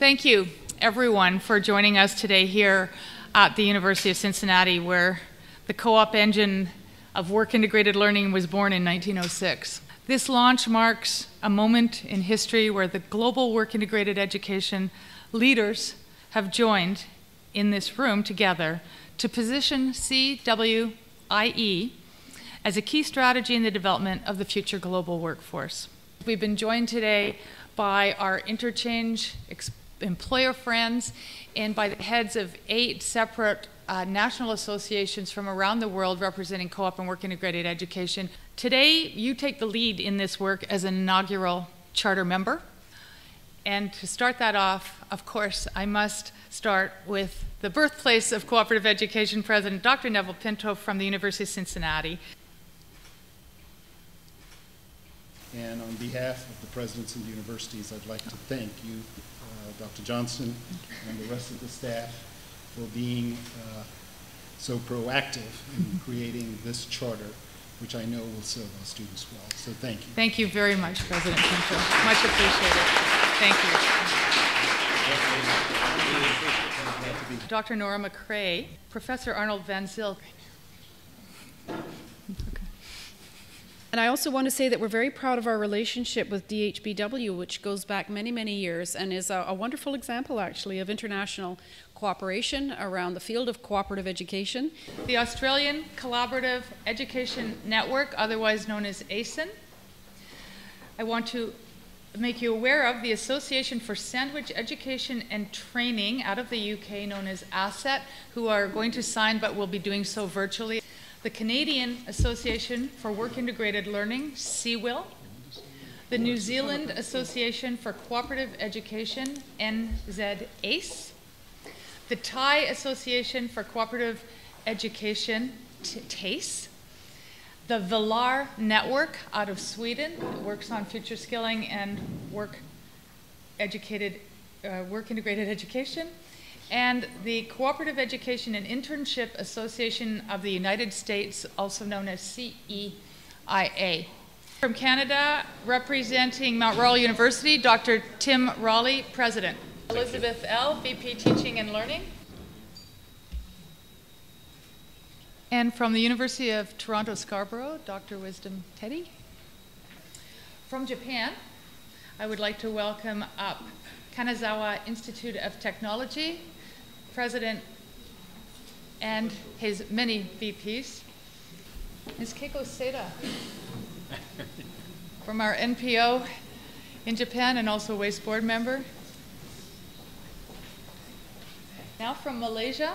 Thank you, everyone, for joining us today here at the University of Cincinnati, where the co op engine of work integrated learning was born in 1906. This launch marks a moment in history where the global work integrated education leaders have joined in this room together to position CWIE as a key strategy in the development of the future global workforce. We've been joined today by our interchange employer friends and by the heads of eight separate uh, national associations from around the world representing co op and work integrated education. Today, you take the lead in this work as an inaugural charter member. And to start that off, of course, I must start with the birthplace of cooperative education president, Dr. Neville Pinto from the University of Cincinnati. And on behalf of the presidents and universities, I'd like to thank you, Dr. Johnson, and the rest of the staff for being uh, so proactive in creating this charter, which I know will serve our students well. So thank you. Thank you very much, President Pinto. Much appreciated. Thank you. Dr. Norah McRae, Professor Arnold Van Zyl. And I also want to say that we're very proud of our relationship with DHBW, which goes back many, many years and is a, a, wonderful example, actually, of international cooperation around the field of cooperative education. The Australian Collaborative Education Network, otherwise known as ACEN. I want to make you aware of the Association for Sandwich Education and Training out of the UK, known as ASSET, who are going to sign but will be doing so virtually the Canadian Association for Work Integrated Learning, CWIL, the New Zealand Association for Cooperative Education, NZACE, the Thai Association for Cooperative Education, TACE, the VILÄR Network out of Sweden that works on future skilling and work educated, uh, work integrated education, and the Cooperative Education and Internship Association of the United States, also known as CEIA. From Canada, representing Mount Royal University, Dr. Tim Rahilly, President. Elizabeth L., VP Teaching and Learning. And from the University of Toronto Scarborough, Dr. Wisdom Tettey. From Japan, I would like to welcome up Kanazawa Institute of Technology, president and his many VPs. Ms. Keiko Seda from our NPO in Japan and also WACE board member. Now from Malaysia,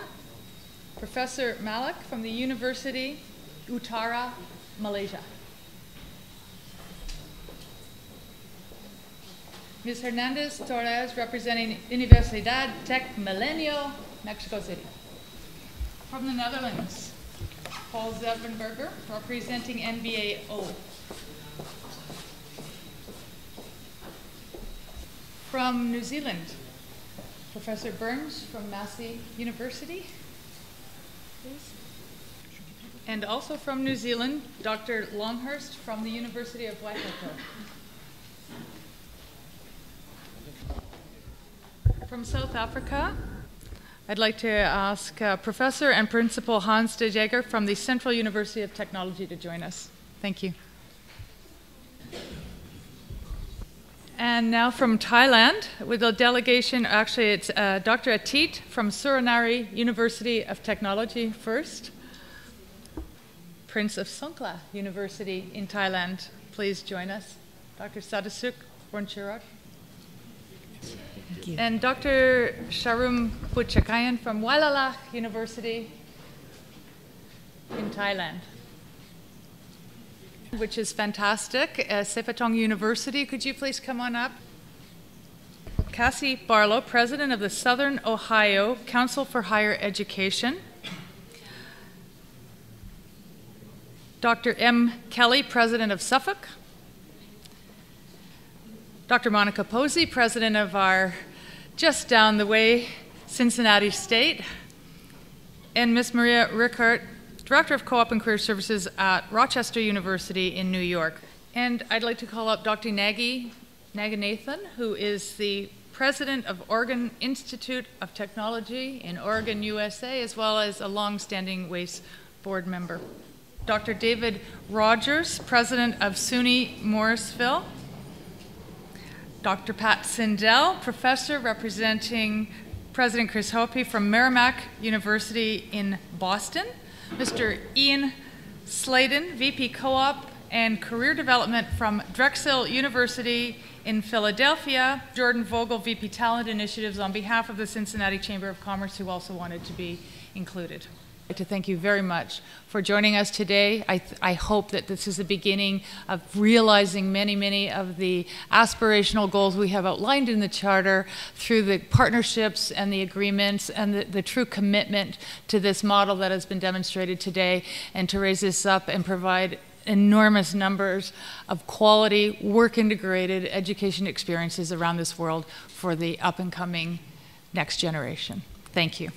Professor Malik from the University Utara, Malaysia. Ms. Hernandez Torres representing Universidad Tecmilenio, Mexico City. From the Netherlands, Paul Zevenberger representing NBAO. From New Zealand, Professor Burns from Massey University. Please. And also from New Zealand, Dr. Longhurst from the University of Waikato. From South Africa, I'd like to ask uh, Professor and Principal Henk de Jager from the Central University of Technology to join us. Thank you. And now from Thailand, with a delegation, actually it's uh, Dr. Atit from Suranaree University of Technology first. Prince of Songkla University in Thailand, please join us. Dr. Sadasuk Bornchirot. And Dr. Sharum Puchakayan from Walailak University in Thailand, which is fantastic. Uh, Sepatong University, could you please come on up? Cassie Barlow, President of the Southern Ohio Council for Higher Education. Dr. M. Kelly, President of Suffolk. Dr. Monica Posey, President of our just down the way, Cincinnati State, and Miss Maria Rickert, Director of Co-op and Career Services at Rochester University in New York. And I'd like to call up Dr. Nagy Naganathan, who is the president of Oregon Institute of Technology in Oregon, USA, as well as a longstanding WACE board member. Dr. David Rogers, president of SUNY Morrisville. Dr. Pat Sindel, professor representing President Chris Hopey from Merrimack University in Boston. Mr. Ian Sladen, VP Co-op and Career Development from Drexel University in Philadelphia. Jordan Vogel, VP Talent Initiatives on behalf of the Cincinnati Chamber of Commerce, who also wanted to be included. Like to thank you very much for joining us today. I, I, hope that this is the beginning of realizing many, many of the aspirational goals we have outlined in the Charter through the partnerships and the agreements and the, the true commitment to this model that has been demonstrated today and to raise this up and provide enormous numbers of quality, work integrated education experiences around this world for the up and coming next generation. Thank you.